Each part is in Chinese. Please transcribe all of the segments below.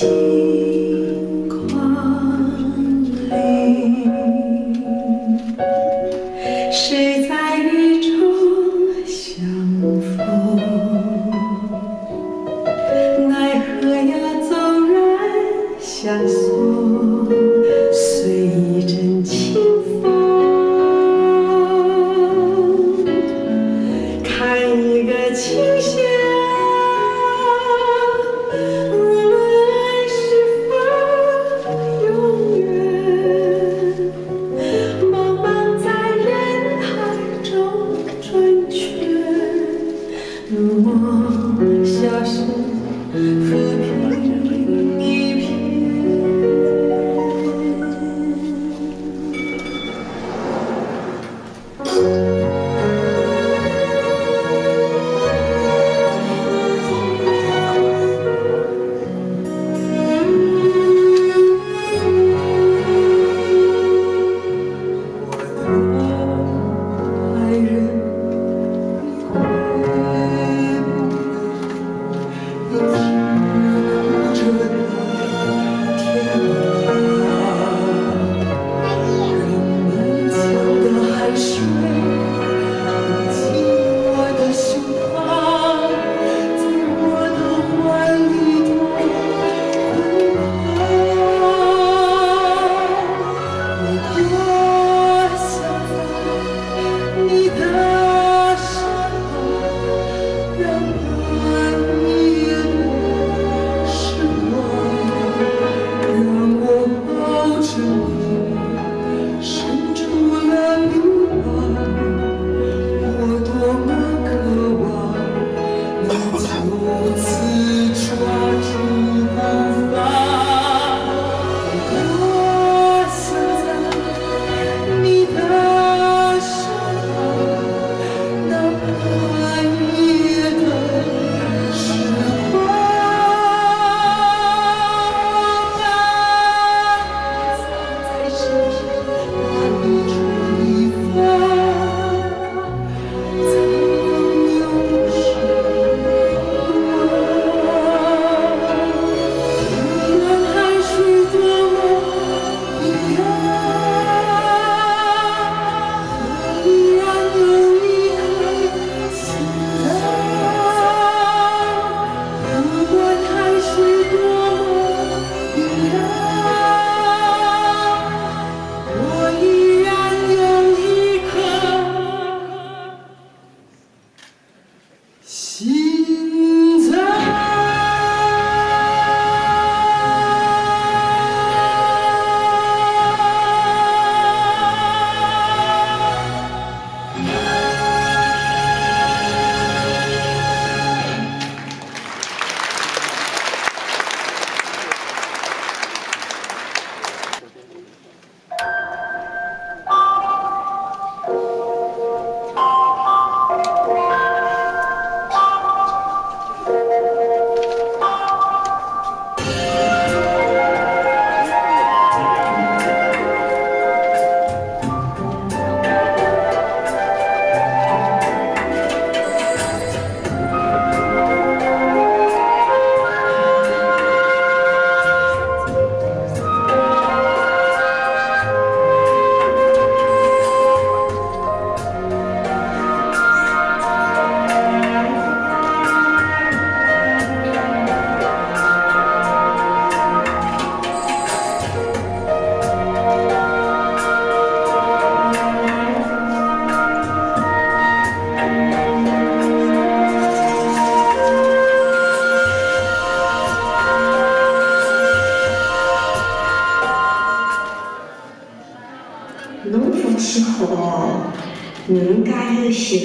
true. 我福气好，囡儿家优秀，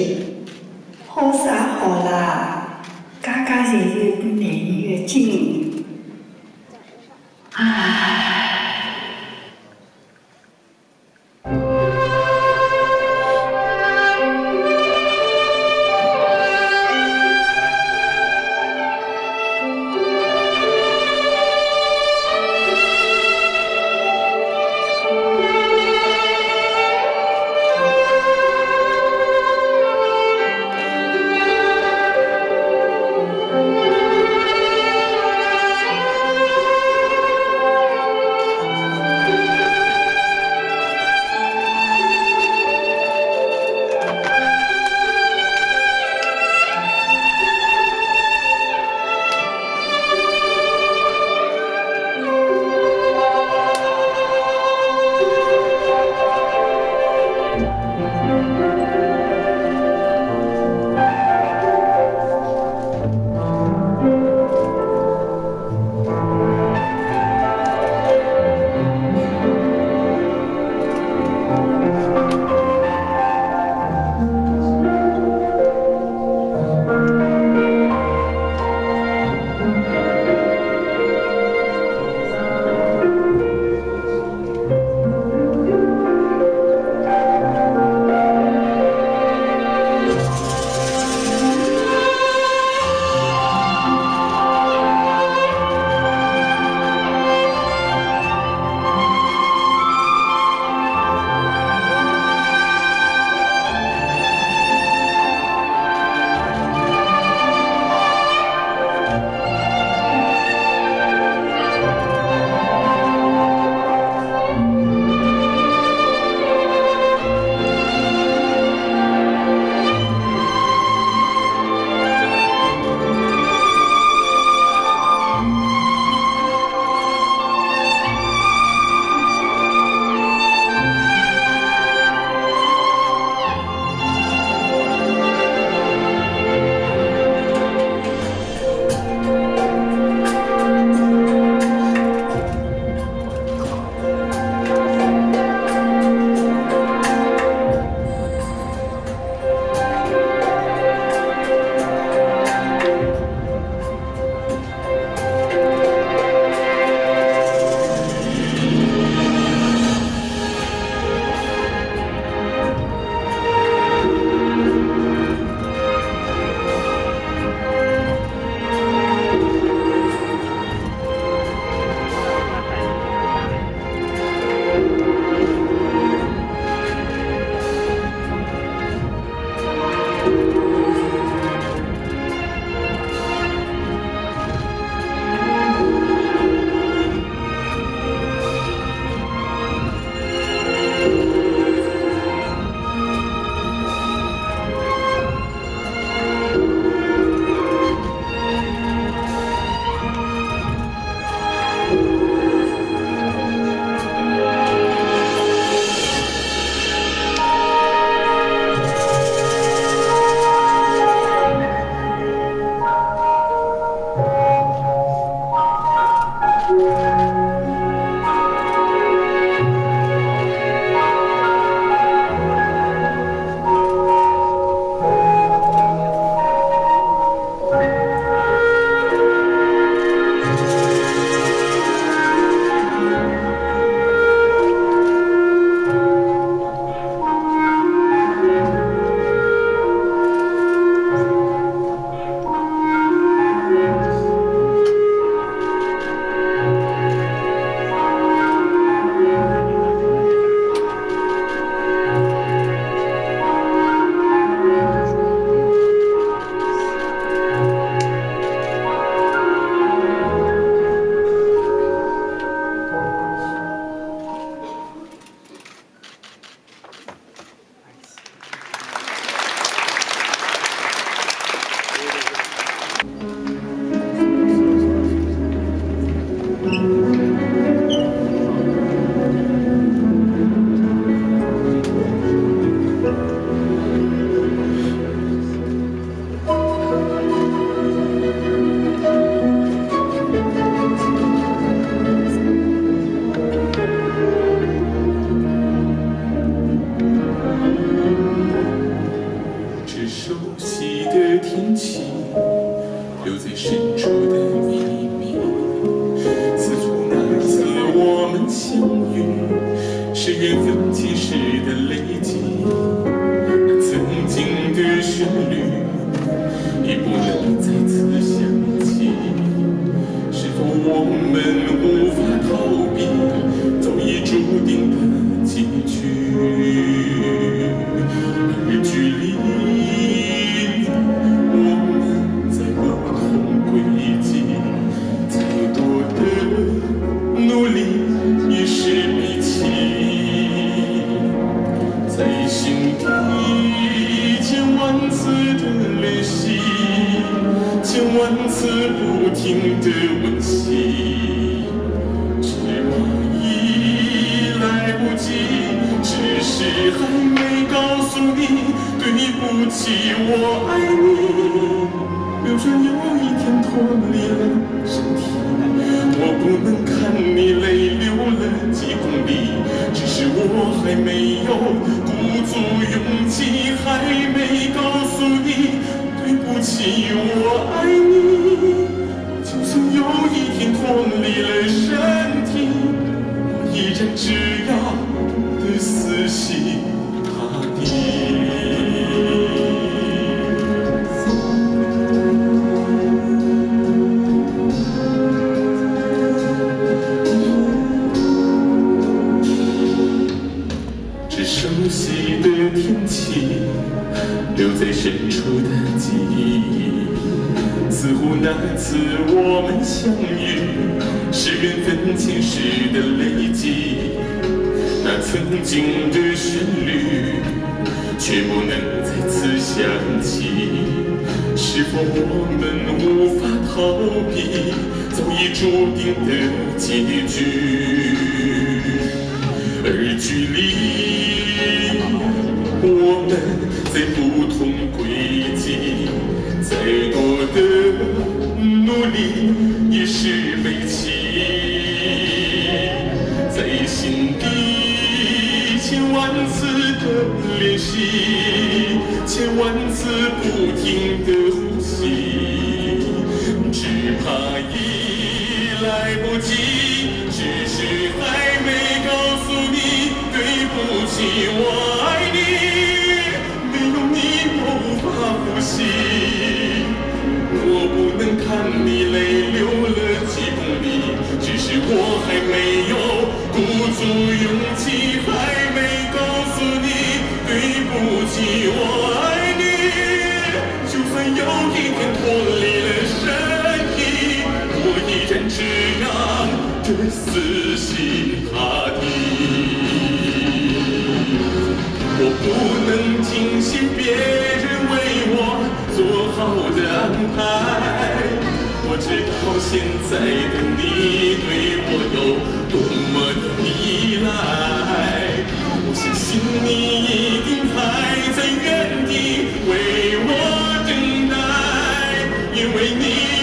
好啥好啦？家家侪是一对男女的精，唉。还没告诉你，对不起，我爱你。流转有一天脱离了身体，我不能看你泪流了几公里，只是我还没有鼓足勇气，还没告诉你对不起，我爱你。死再次想起。是否我们无法逃避早已注定的结局？而距离，我们在不同轨迹，再多的努力也是没期。在心底千万次的练习，千万次不停的只让这死心塌地我不能听信别人为我做好的安排我知道现在的你对我有多么的依赖我相信你一定还在原地为我等待因为你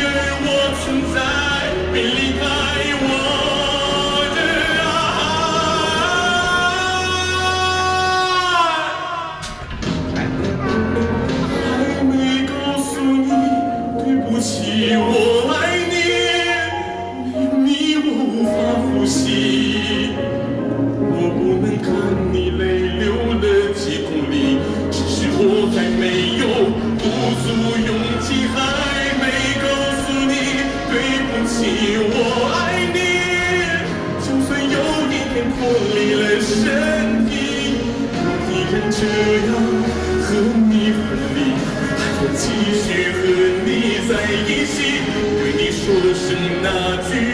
脱离了身体，我依然这样和你分离，还要继续和你在一起，对你说的是那句。